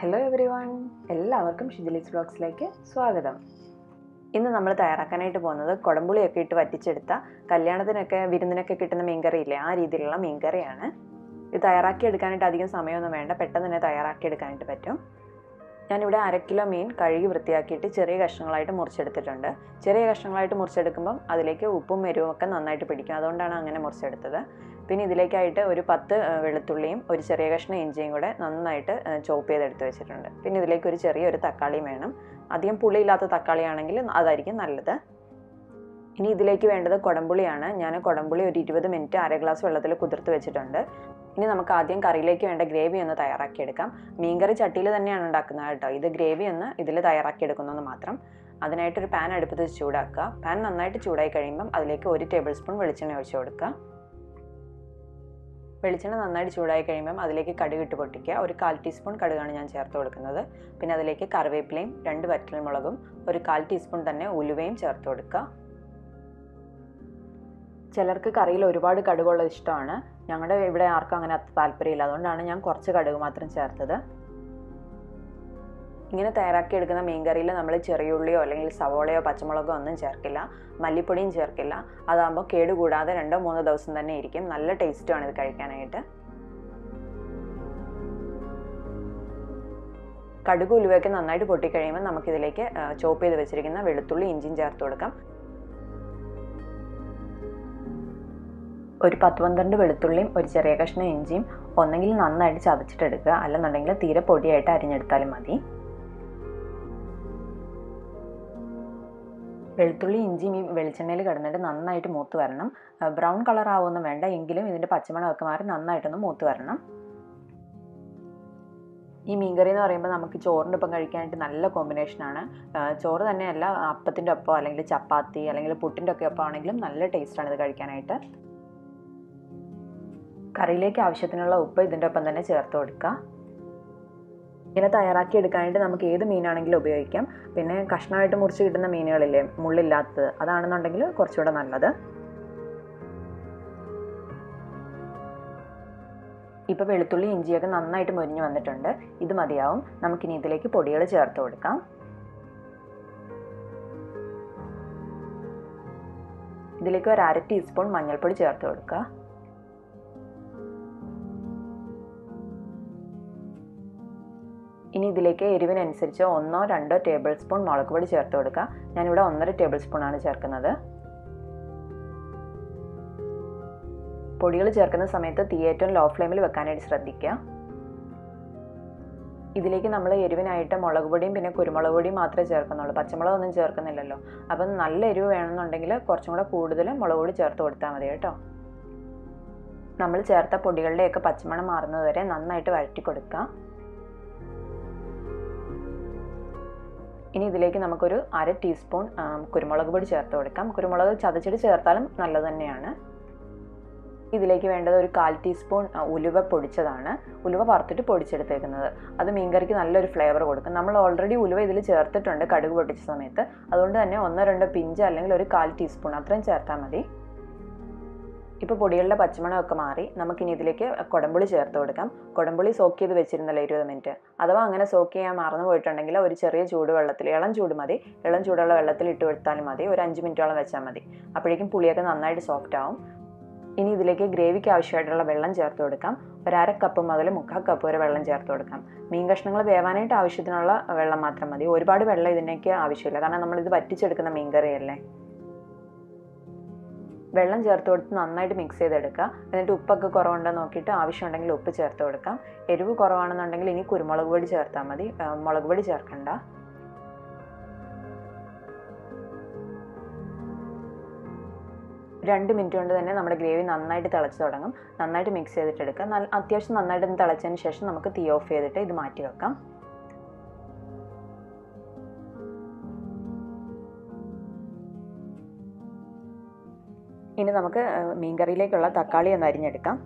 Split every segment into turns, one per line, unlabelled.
Hello every one എല്ലാവർക്കും ഷിജിലിസ് ബ്ലോഗ്സിലേക്ക് സ്വാഗതം. ഇന്ന് നമ്മൾ തയ്യാറാക്കാനായിട്ട് പോകുന്നത് കുടംപുളിയൊക്കെ ഇട്ട് വറ്റിച്ചെടുത്ത കല്യാണത്തിനൊക്കെ വിരുന്നിനൊക്കെ കിട്ടുന്ന മീൻകറി ഇല്ലേ ആ രീതിയിലുള്ള മീൻകറിയാണ്. ഇത് തയ്യാറാക്കി എടുക്കാനായിട്ട് അധികം സമയമൊന്നും വേണ്ട. പെട്ടെന്ന് തന്നെ തയ്യാറാക്കി എടുക്കാനായിട്ട് പറ്റും. ഞാനിവിടെ അര കിലോ മീൻ കഴുകി വൃത്തിയാക്കിയിട്ട് ചെറിയ കഷ്ണങ്ങളായിട്ട് മുറിച്ചെടുത്തിട്ടുണ്ട്. ചെറിയ കഷ്ണങ്ങളായിട്ട് മുറിച്ചെടുക്കുമ്പം അതിലേക്ക് ഉപ്പും എരിവും ഒക്കെ നന്നായിട്ട് പിടിക്കും. അതുകൊണ്ടാണ് അങ്ങനെ മുറിച്ചെടുത്തത്. പിന്നെ ഇതിലേക്കായിട്ട് ഒരു പത്ത് വെളുത്തുള്ളിയും ഒരു ചെറിയ കഷ്ണം ഇഞ്ചിയും കൂടെ നന്നായിട്ട് ചോപ്പ് ചെയ്തെടുത്ത് വെച്ചിട്ടുണ്ട്. പിന്നെ ഇതിലേക്ക് ഒരു ചെറിയൊരു തക്കാളിയും വേണം. അധികം പുളിയില്ലാത്ത തക്കാളിയാണെങ്കിൽ അതായിരിക്കും നല്ലത്. ഇനി ഇതിലേക്ക് വേണ്ടത് കുടംപുളിയാണ്. ഞാൻ കുടംപുളി ഒരു ഇരുപത് മിനിറ്റ് അര ഗ്ലാസ് വെള്ളത്തിൽ കുതിർത്ത് വെച്ചിട്ടുണ്ട്. ഇനി നമുക്ക് ആദ്യം കറിയിലേക്ക് വേണ്ട ഗ്രേവി ഒന്ന് തയ്യാറാക്കിയെടുക്കാം. മീൻകറി ചട്ടിയിൽ തന്നെയാണ് ഉണ്ടാക്കുന്നത് കേട്ടോ. ഇത് ഗ്രേവി ഒന്ന് ഇതിൽ തയ്യാറാക്കിയെടുക്കുന്നത് മാത്രം. അതിനായിട്ടൊരു പാൻ അടുപ്പത്ത് ചൂടാക്കുക. പാൻ നന്നായിട്ട് ചൂടായി കഴിയുമ്പം അതിലേക്ക് ഒരു ടേബിൾ സ്പൂൺ വെളിച്ചെണ്ണ ഒഴിച്ചു കൊടുക്കുക. വെളിച്ചെണ്ണ നന്നായിട്ട് ചൂടായി കഴിയുമ്പം അതിലേക്ക് കടുക് ഇട്ട് പൊട്ടിക്കുക. ഒരു കാൽ ടീസ്പൂൺ കടുകാണ് ഞാൻ ചേർത്ത് കൊടുക്കുന്നത്. പിന്നെ അതിലേക്ക് കറിവേപ്പിലയും രണ്ട് വറ്റൽമുളകും ഒരു കാൽ ടീസ്പൂൺ തന്നെ ഉലുവയും ചേർത്ത് കൊടുക്കുക. ചിലർക്ക് കറിയിൽ ഒരുപാട് കടുകുള്ളത് ഇഷ്ടമാണ്. ഞങ്ങളുടെ ഇവിടെ ആർക്കും അങ്ങനെ അത്ര താല്പര്യമില്ല. അതുകൊണ്ടാണ് ഞാൻ കുറച്ച് കടുക് മാത്രം ചേർത്തത്. ഇങ്ങനെ തയ്യാറാക്കി എടുക്കുന്ന മീൻകറിയിൽ നമ്മൾ ചെറിയുള്ളിയോ അല്ലെങ്കിൽ സവോളയോ പച്ചമുളകോ ഒന്നും ചേർക്കില്ല. മല്ലിപ്പൊടിയും ചേർക്കില്ല. അതാകുമ്പോൾ കേടുകൂടാതെ രണ്ടോ മൂന്നോ ദിവസം തന്നെ ഇരിക്കും. നല്ല ടേസ്റ്റുമാണ് ഇത് കഴിക്കാനായിട്ട്. കടുക് ഉലുവയൊക്കെ നന്നായിട്ട് പൊട്ടിക്കഴിയുമ്പോൾ നമുക്കിതിലേക്ക് ചോപ്പ് ചെയ്ത് വെച്ചിരിക്കുന്ന വെളുത്തുള്ളി ഇഞ്ചിയും ചേർത്ത് കൊടുക്കാം. ഒരു പത്ത് പന്ത്രണ്ട് വെളുത്തുള്ളിയും ഒരു ചെറിയ കഷ്ണം ഇഞ്ചിയും ഒന്നെങ്കിൽ നന്നായിട്ട് ചതച്ചിട്ടെടുക്കുക. അല്ലെന്നുണ്ടെങ്കിൽ തീരെ പൊടിയായിട്ട് അരിഞ്ഞെടുത്താലും മതി. വെളുത്തുള്ളി ഇഞ്ചിയും ഈ വെളിച്ചെണ്ണയിൽ കിടന്നിട്ട് നന്നായിട്ട് മൂത്ത് വരണം. ബ്രൗൺ കളർ ആവുമൊന്നും വേണ്ട. എങ്കിലും ഇതിന്റെ പച്ചമണമൊക്കെ മാറി നന്നായിട്ടൊന്ന് മൂത്ത് വരണം. ഈ മീൻകറി എന്ന് പറയുമ്പോൾ നമുക്ക് ചോറിന്റെ ഒപ്പം കഴിക്കാനായിട്ട് നല്ല കോമ്പിനേഷനാണ് ചോറ് തന്നെയല്ല അപ്പത്തിന്റെ ഒപ്പം അല്ലെങ്കിൽ ചപ്പാത്തി അല്ലെങ്കിൽ പുട്ടിന്റെ ഒക്കെ ഒപ്പം ആണെങ്കിലും നല്ല ടേസ്റ്റാണ് ഇത് കഴിക്കാനായിട്ട്. കറിയിലേക്ക് ആവശ്യത്തിനുള്ള ഉപ്പ് ഇതിന്റെ ഒപ്പം തന്നെ ചേർത്ത് കൊടുക്കുക. ഇങ്ങനെ തയ്യാറാക്കി എടുക്കാനായിട്ട് നമുക്ക് ഏത് മീനാണെങ്കിലും ഉപയോഗിക്കാം. പിന്നെ കഷ്ണമായിട്ട് മുറിച്ച് കിട്ടുന്ന മീനുകളില്ലേ മുള്ളില്ലാത്തത് അതാണെന്നുണ്ടെങ്കിൽ കുറച്ചുകൂടെ നല്ലത്. ഇപ്പോൾ വെളുത്തുള്ളി ഇഞ്ചിയൊക്കെ നന്നായിട്ട് മുരിഞ്ഞു വന്നിട്ടുണ്ട്. ഇത് മതിയാവും. നമുക്കിനി ഇതിലേക്ക് പൊടികൾ ചേർത്ത് കൊടുക്കാം. ഇതിലേക്ക് ഒരു അര ടീസ്പൂൺ മഞ്ഞൾപ്പൊടി ചേർത്ത് കൊടുക്കുക. ഇനി ഇതിലേക്ക് എരിവിനനുസരിച്ച് ഒന്നോ രണ്ടോ ടേബിൾ സ്പൂൺ മുളക് പൊടി ചേർത്ത് കൊടുക്കുക ഞാനിവിടെ ഒന്നര ടേബിൾ ആണ് ചേർക്കുന്നത്. പൊടികൾ ചേർക്കുന്ന സമയത്ത് തീ ഏറ്റവും ലോ ഫ്ലെയിമിൽ വെക്കാനായിട്ട് ശ്രദ്ധിക്കുക. ഇതിലേക്ക് നമ്മൾ എരിവിനായിട്ട് മുളക് പൊടിയും പിന്നെ കുരുമുളക് പൊടിയും മാത്രമേ ചേർക്കുന്നുള്ളൂ. പച്ചമുളക് ഒന്നും ചേർക്കുന്നില്ലല്ലോ. അപ്പം നല്ല എരിവ് വേണമെന്നുണ്ടെങ്കിൽ കുറച്ചും കൂടെ കൂടുതൽ മുളക് പൊടി ചേർത്ത് കൊടുത്താൽ മതി കേട്ടോ. നമ്മൾ ചേർത്ത പൊടികളുടെയൊക്കെ പച്ചമണം മാറുന്നത് വരെ നന്നായിട്ട് വഴറ്റി കൊടുക്കുക ഇനി ഇതിലേക്ക് നമുക്കൊരു അര ടീസ്പൂൺ കുരുമുളക് പൊടി ചേർത്ത് കൊടുക്കാം. കുരുമുളക് ചതച്ചിട്ട് ചേർത്താലും നല്ലത് തന്നെയാണ്. ഇതിലേക്ക് വേണ്ടത് ഒരു കാൽ ടീസ്പൂൺ ഉലുവ പൊടിച്ചതാണ്. ഉലുവ വറുത്തിട്ട് പൊടിച്ചെടുത്തേക്കുന്നത്. അത് മീൻകറിക്ക് നല്ലൊരു ഫ്ലേവർ കൊടുക്കും. നമ്മൾ ഓൾറെഡി ഉലുവ ഇതിൽ ചേർത്തിട്ടുണ്ട് കടുക് പൊട്ടിച്ച സമയത്ത്. അതുകൊണ്ട് തന്നെ ഒന്നോ രണ്ടോ പിഞ്ച് അല്ലെങ്കിൽ ഒരു കാൽ ടീസ്പൂൺ അത്രയും ചേർത്താൽ മതി. ഇപ്പോൾ പൊടികളുടെ പച്ചമണമൊക്കെ മാറി നമുക്കിനി ഇതിലേക്ക് കുടംപുളി ചേർത്ത് കൊടുക്കാം. കുടംപുളി സോക്ക് ചെയ്ത് വെച്ചിരുന്നല്ലോ ഇരുപത് മിനിറ്റ് അഥവാ അങ്ങനെ സോക്ക് ചെയ്യാൻ മറന്നു പോയിട്ടുണ്ടെങ്കിൽ ഒരു ചെറിയ ചൂടുവെള്ളത്തിൽ ഇളം ചൂട് മതി. ഇളം ചൂടുള്ള വെള്ളത്തിൽ ഇട്ട് കൊടുത്താലും മതി. ഒരു അഞ്ച് മിനിറ്റോളം വെച്ചാൽ മതി. അപ്പോഴേക്കും പുളിയൊക്കെ നന്നായിട്ട് സോഫ്റ്റ് ആവും. ഇനി ഇതിലേക്ക് ഗ്രേവിക്ക് ആവശ്യമായിട്ടുള്ള വെള്ളം ചേർത്ത് കൊടുക്കാം. ഒരര കപ്പ് മുതൽ മുക്കാൽ കപ്പ് വരെ വെള്ളം ചേർത്ത് കൊടുക്കാം. മീൻ കഷ്ണങ്ങൾ വേവാനായിട്ട് ആവശ്യത്തിനുള്ള വെള്ളം മാത്രം മതി. ഒരുപാട് വെള്ളം ഇതിനേക്ക് ആവശ്യമില്ല. കാരണം നമ്മളിത് വറ്റിച്ചെടുക്കുന്ന മീൻ കറിയല്ലേ വെള്ളം ചേർത്ത് കൊടുത്ത് നന്നായിട്ട് മിക്സ് ചെയ്തെടുക്കുക. എന്നിട്ട് ഉപ്പൊക്കെ കുറവുണ്ടോ നോക്കിയിട്ട് ആവശ്യമുണ്ടെങ്കിൽ ഉപ്പ് ചേർത്ത് കൊടുക്കാം. എരിവ് കുറവാണെന്നുണ്ടെങ്കിൽ ഇനി കുരുമുളക് പൊടി ചേർത്താൽ മതി. മുളക് പൊടി ചേർക്കണ്ട. രണ്ട് മിനിറ്റ് കൊണ്ട് തന്നെ നമ്മുടെ ഗ്രേവി നന്നായിട്ട് തിളച്ച് തുടങ്ങും. നന്നായിട്ട് മിക്സ് ചെയ്തിട്ട് അത്യാവശ്യം നന്നായിട്ട് തിളച്ചതിന് ശേഷം നമുക്ക് തീ ഓഫ് ചെയ്തിട്ട് ഇത് മാറ്റി വെക്കാം. ഇനി നമുക്ക് മീൻകറിയിലേക്കുള്ള തക്കാളി ഒന്ന് അരിഞ്ഞെടുക്കാം.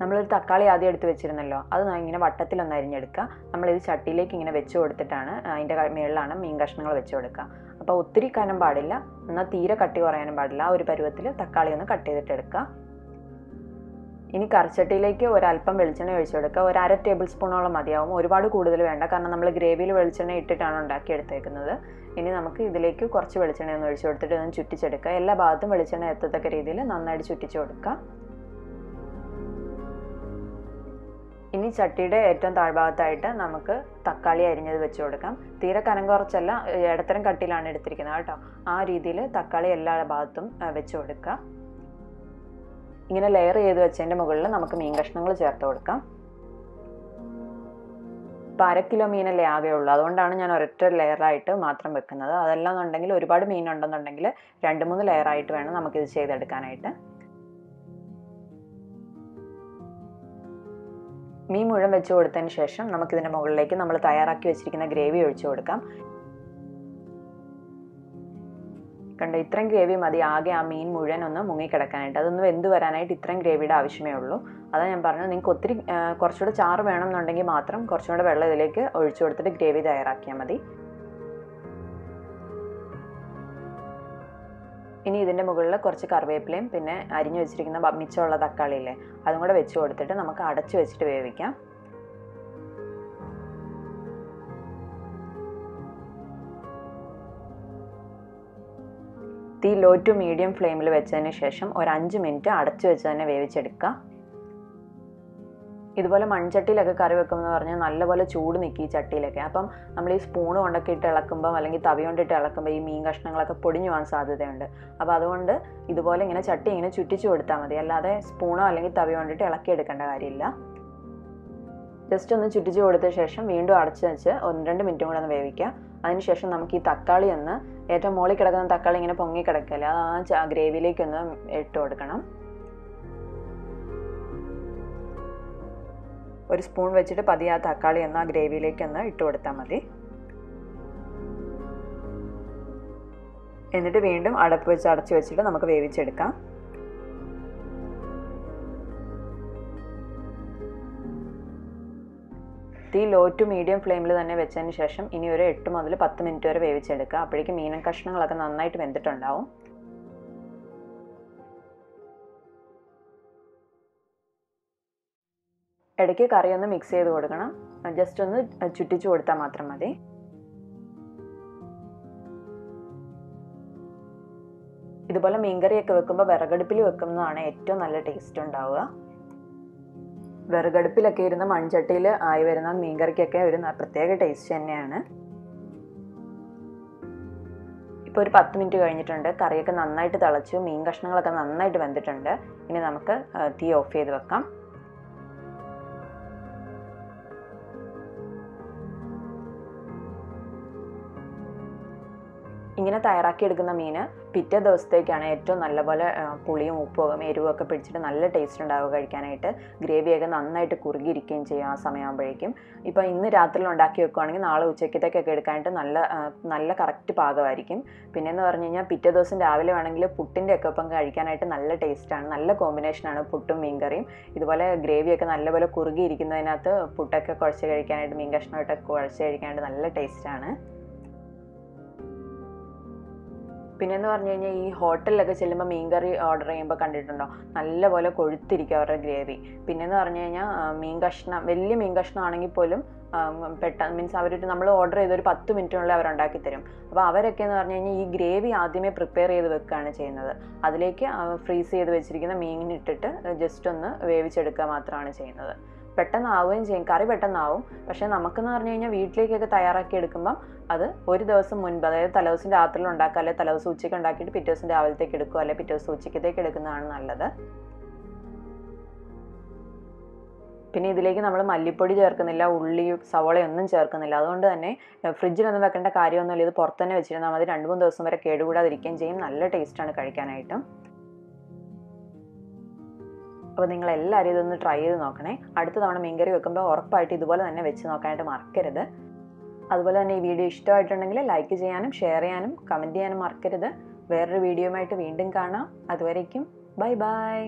നമ്മളൊരു തക്കാളി ആദ്യം എടുത്ത് വെച്ചിരുന്നല്ലോ അത് ഇങ്ങനെ വട്ടത്തിലൊന്ന് അരിഞ്ഞെടുക്കുക. നമ്മളിത് ചട്ടിയിലേക്ക് ഇങ്ങനെ വെച്ച് കൊടുത്തിട്ടാണ് അതിന്റെ മുകളിലാണ് മീൻ കഷ്ണങ്ങൾ വെച്ച് കൊടുക്കുക. അപ്പോൾ ഒത്തിരി കനം പാടില്ല എന്നാൽ തീരെ കട്ടി കുറയാനും പാടില്ല. ആ ഒരു പരുവത്തിൽ തക്കാളി ഒന്ന് കട്ട് ചെയ്തിട്ട് എടുക്കുക. ഇനി കറിച്ചട്ടിയിലേക്ക് ഒരല്പം വെളിച്ചെണ്ണ ഒഴിച്ചു കൊടുക്കുക. ഒരു അര ടേബിൾ സ്പൂണോളം മതിയാവും. ഒരുപാട് കൂടുതൽ വേണ്ട കാരണം നമ്മൾ ഗ്രേവിയിൽ വെളിച്ചെണ്ണ ഇട്ടിട്ടാണ് ഉണ്ടാക്കിയെടുത്തേക്കുന്നത്. ഇനി നമുക്ക് ഇതിലേക്ക് കുറച്ച് വെളിച്ചെണ്ണ ഒന്ന് ഒഴിച്ചു കൊടുത്തിട്ട് ഒന്ന് ചുറ്റിച്ചെടുക്കുക. എല്ലാ ഭാഗത്തും വെളിച്ചെണ്ണ എത്തത്തക്ക രീതിയിൽ നന്നായിട്ട് ചുറ്റിച്ചു കൊടുക്കുക. ഇനി ചട്ടിയുടെ ഏറ്റവും താഴ്ഭാഗത്തായിട്ട് നമുക്ക് തക്കാളി അരിഞ്ഞത് വെച്ച് കൊടുക്കാം. തീരെ കനം കുറച്ചല്ല ഇടത്തരം കട്ടിയിലാണ് എടുത്തിരിക്കുന്നത് കേട്ടോ. ആ രീതിയിൽ തക്കാളി എല്ലാ ഭാഗത്തും വെച്ച് കൊടുക്കുക. ഇങ്ങനെ ലെയർ ചെയ്ത് വെച്ചതിന്റെ മുകളിൽ നമുക്ക് മീൻ കഷ്ണങ്ങൾ ചേർത്ത് കൊടുക്കാം. ഇപ്പം അര കിലോ മീനല്ലേ ആകെ ഉള്ളൂ അതുകൊണ്ടാണ് ഞാൻ ഒരൊറ്റ ലെയറായിട്ട് മാത്രം വെക്കുന്നത്. അതെല്ലാം എന്നുണ്ടെങ്കിൽ ഒരുപാട് മീൻ ഉണ്ടെന്നുണ്ടെങ്കിൽ രണ്ട് മൂന്ന് ലെയറായിട്ട് വേണം നമുക്കിത് ചെയ്തെടുക്കാനായിട്ട്. മീൻ മുഴുവൻ വെച്ച് കൊടുത്തതിന് ശേഷം നമുക്കിതിന്റെ മുകളിലേക്ക് നമ്മൾ തയ്യാറാക്കി വെച്ചിരിക്കുന്ന ഗ്രേവി ഒഴിച്ചു കൊടുക്കാം. കണ്ടോ ഇത്രയും ഗ്രേവി മതി. ആകെ ആ മീൻ മുഴുവൻ ഒന്ന് മുങ്ങിക്കിടക്കാനായിട്ട്. അതൊന്ന് വെന്ത് വരാനായിട്ട് ഇത്രയും ഗ്രേവിയുടെ ആവശ്യമേ ഉള്ളൂ. അതാ ഞാൻ പറഞ്ഞത്. നിങ്ങൾക്ക് ഒത്തിരി കുറച്ചുകൂടെ ചാറ് വേണമെന്നുണ്ടെങ്കിൽ മാത്രം കുറച്ചും കൂടെ വെള്ളം ഇതിലേക്ക് ഒഴിച്ചു കൊടുത്തിട്ട് ഗ്രേവി തയ്യാറാക്കിയാൽ മതി. ഇനി ഇതിന്റെ മുകളിൽ കുറച്ച് കറിവേപ്പിലയും പിന്നെ അരിഞ്ഞു വെച്ചിരിക്കുന്ന മിച്ചമുള്ള തക്കാളിയില്ലേ അതും കൂടെ വെച്ച് കൊടുത്തിട്ട് നമുക്ക് അടച്ചു വെച്ചിട്ട് വേവിക്കാം. തീ ലോ ടു മീഡിയം ഫ്ലെയിമിൽ വെച്ചതിന് ശേഷം ഒരു അഞ്ച് മിനിറ്റ് അടച്ചു വെച്ച് തന്നെ വേവിച്ചെടുക്കുക. ഇതുപോലെ മൺചട്ടിയിലൊക്കെ കറി വെക്കുമെന്ന് പറഞ്ഞാൽ നല്ലപോലെ ചൂട് നിൽക്കി ഈ ചട്ടിയിലൊക്കെ. അപ്പം നമ്മൾ ഈ സ്പൂൺ കൊണ്ടൊക്കെ ഇട്ട് ഇളക്കുമ്പോൾ അല്ലെങ്കിൽ തവി കൊണ്ടിട്ട് ഇളക്കുമ്പോൾ ഈ മീൻ കഷ്ണങ്ങളൊക്കെ പൊടിഞ്ഞു പോകാൻ സാധ്യതയുണ്ട്. അപ്പോൾ അതുകൊണ്ട് ഇതുപോലെ ഇങ്ങനെ ചട്ടി ഇങ്ങനെ ചുറ്റിച്ചു കൊടുത്താൽ മതി. അല്ലാതെ സ്പൂണോ അല്ലെങ്കിൽ തവി കൊണ്ടിട്ട് ഇളക്കി എടുക്കേണ്ട കാര്യമില്ല. ജസ്റ്റ് ഒന്ന് ചുറ്റിച്ചു കൊടുത്ത ശേഷം വീണ്ടും അടച്ചു വെച്ച് ഒന്ന് രണ്ട് മിനിറ്റും കൂടെ ഒന്ന് വേവിക്കുക. അതിനുശേഷം നമുക്ക് ഈ തക്കാളി ഒന്ന് ഏറ്റവും മുകളിൽ കിടക്കുന്ന തക്കാളി ഇങ്ങനെ പൊങ്ങി കിടക്കല്ലേ അത് ആ ഗ്രേവിയിലേക്കൊന്ന് ഇട്ട് കൊടുക്കണം. ഒരു സ്പൂൺ വെച്ചിട്ട് പതിയെ ആ തക്കാളി ഒന്ന് ആ ഗ്രേവിയിലേക്ക് ഒന്ന് ഇട്ട് കൊടുത്താൽ മതി. എന്നിട്ട് വീണ്ടും അടപ്പ് വെച്ച് അടച്ചു വെച്ചിട്ട് നമുക്ക് വേവിച്ചെടുക്കാം. തീ ലോ ടു മീഡിയം ഫ്ലെയിമിൽ തന്നെ വെച്ചതിന് ശേഷം ഇനി ഒരു എട്ട് മുതൽ പത്ത് മിനിറ്റ് വരെ വേവിച്ചെടുക്കുക. അപ്പോഴേക്കും മീനൻ കഷ്ണങ്ങളൊക്കെ നന്നായിട്ട് വെന്തിട്ടുണ്ടാവും. ഇടയ്ക്ക് കറി ഒന്ന് മിക്സ് ചെയ്ത് കൊടുക്കണം. ജസ്റ്റ് ഒന്ന് ചുറ്റിച്ചു കൊടുത്താൽ മാത്രം മതി. ഇതുപോലെ മീൻകറിയൊക്കെ വെക്കുമ്പോൾ വിറകടുപ്പിൽ വെക്കുന്നതാണ് ഏറ്റവും നല്ല ടേസ്റ്റ് ഉണ്ടാവുക. വിറകടുപ്പിലൊക്കെ ഇരുന്ന മൺചട്ടിയിൽ ആയി വരുന്ന മീൻകറിക്കൊക്കെ ഒരു പ്രത്യേക ടേസ്റ്റ് തന്നെയാണ്. ഇപ്പോൾ ഒരു പത്ത് മിനിറ്റ് കഴിഞ്ഞിട്ടുണ്ട്. കറിയൊക്കെ നന്നായിട്ട് തിളച്ചു മീൻ കഷ്ണങ്ങളൊക്കെ നന്നായിട്ട് വെന്തിട്ടുണ്ട്. ഇനി നമുക്ക് തീ ഓഫ് ചെയ്ത് വെക്കാം. ഇങ്ങനെ തയ്യാറാക്കി എടുക്കുന്ന മീൻ പിറ്റേ ദിവസത്തേക്കാണ് ഏറ്റവും നല്ലപോലെ പുളിയും ഉപ്പും എരിവും ഒക്കെ പിടിച്ചിട്ട് നല്ല ടേസ്റ്റ് ഉണ്ടാവുക കഴിക്കാനായിട്ട്. ഗ്രേവിയൊക്കെ നന്നായിട്ട് കുറുകിയിരിക്കുകയും ചെയ്യും ആ സമയമാകുമ്പോഴേക്കും ഇപ്പോൾ ഇന്ന് രാത്രിയിൽ ഉണ്ടാക്കി വെക്കുകയാണെങ്കിൽ നാളെ ഉച്ചക്കത്തേക്കൊക്കെ എടുക്കാനായിട്ട് നല്ല നല്ല കറക്റ്റ് പാകമായിരിക്കും. പിന്നെയെന്ന് പറഞ്ഞു കഴിഞ്ഞാൽ പിറ്റേ ദിവസം രാവിലെ വേണമെങ്കിൽ പുട്ടിന്റെ ഒക്കെ ഒപ്പം കഴിക്കാനായിട്ട് നല്ല ടേസ്റ്റാണ് നല്ല കോമ്പിനേഷനാണ് പുട്ടും മീൻകറിയും ഇതുപോലെ ഗ്രേവിയൊക്കെ നല്ലപോലെ കുറുകിയിരിക്കുന്നതിനകത്ത് പുട്ടൊക്കെ കുഴച്ച് കഴിക്കാനായിട്ട് മീൻ കഷ്ണമായിട്ടൊക്കെ കുഴച്ച് കഴിക്കാനായിട്ട് നല്ല ടേസ്റ്റാണ് പിന്നെന്ന് പറഞ്ഞു കഴിഞ്ഞാൽ ഈ ഹോട്ടലിലൊക്കെ ചെല്ലുമ്പോൾ മീൻകറി ഓർഡർ ചെയ്യുമ്പോൾ കണ്ടിട്ടുണ്ടോ? നല്ലപോലെ കൊഴുത്തിരിക്കും അവരുടെ ഗ്രേവി. പിന്നെന്ന് പറഞ്ഞു കഴിഞ്ഞാൽ മീൻ കഷ്ണം വലിയ മീൻ കഷ്ണം ആണെങ്കിൽ പോലും പെട്ടെന്ന് മീൻസ് അവർ നമ്മൾ ഓർഡർ ചെയ്ത് ഒരു പത്ത് മിനിറ്റിനുള്ളിൽ അവർ ഉണ്ടാക്കി തരും. അപ്പോൾ അവരൊക്കെ എന്ന് പറഞ്ഞു കഴിഞ്ഞാൽ ഈ ഗ്രേവി ആദ്യമേ പ്രിപ്പയർ ചെയ്ത് വെക്കുകയാണ് ചെയ്യുന്നത്. അതിലേക്ക് ഫ്രീസ് ചെയ്ത് വെച്ചിരിക്കുന്ന മീനിട്ടിട്ട് ജസ്റ്റ് ഒന്ന് വേവിച്ചെടുക്കുക മാത്രമാണ് ചെയ്യുന്നത്. പെട്ടെന്നാവുകയും ചെയ്യും. കറി പെട്ടെന്നാവും. പക്ഷേ നമുക്കെന്ന് പറഞ്ഞു കഴിഞ്ഞാൽ വീട്ടിലേക്കൊക്കെ തയ്യാറാക്കി എടുക്കുമ്പം അത് ഒരു ദിവസം മുൻപ് അതായത് തലേദിവസം രാത്രിയിൽ ഉണ്ടാക്കുക അല്ലെങ്കിൽ തലേദിവസം ഉച്ചയ്ക്ക് ഉണ്ടാക്കിയിട്ട് പിറ്റേ ദിവസം രാവിലത്തേക്ക് എടുക്കുക അല്ലെങ്കിൽ പിറ്റേ ദിവസം ഉച്ചയ്ക്കത്തേക്ക് എടുക്കുന്നതാണ് നല്ലത്. പിന്നെ ഇതിലേക്ക് നമ്മൾ മല്ലിപ്പൊടി ചേർക്കുന്നില്ല ഉള്ളിയും സവോളയൊന്നും ചേർക്കുന്നില്ല. അതുകൊണ്ട് തന്നെ ഫ്രിഡ്ജിലൊന്നും വെക്കേണ്ട കാര്യമൊന്നുമില്ല. ഇത് പുറത്തുതന്നെ വെച്ചിരുന്നാൽ മതി. രണ്ട് മൂന്ന് ദിവസം വരെ കേടുകൂടാതിരിക്കുകയും ചെയ്യും. നല്ല ടേസ്റ്റാണ് കഴിക്കാനായിട്ടും. അപ്പോൾ നിങ്ങൾ എല്ലാവരും ഇതൊന്ന് ട്രൈ ചെയ്ത് നോക്കണേ. അടുത്ത തവണ മീൻകറി വെക്കുമ്പോൾ ഉറപ്പായിട്ട് ഇതുപോലെ തന്നെ വെച്ച് നോക്കാനായിട്ട് മറക്കരുത്. അതുപോലെ തന്നെ ഈ വീഡിയോ ഇഷ്ടമായിട്ടുണ്ടെങ്കിൽ ലൈക്ക് ചെയ്യാനും ഷെയർ ചെയ്യാനും കമന്റ് ചെയ്യാനും മറക്കരുത്. വേറൊരു വീഡിയോയുമായിട്ട് വീണ്ടും കാണാം. അതുവരേക്കും ബൈ ബൈ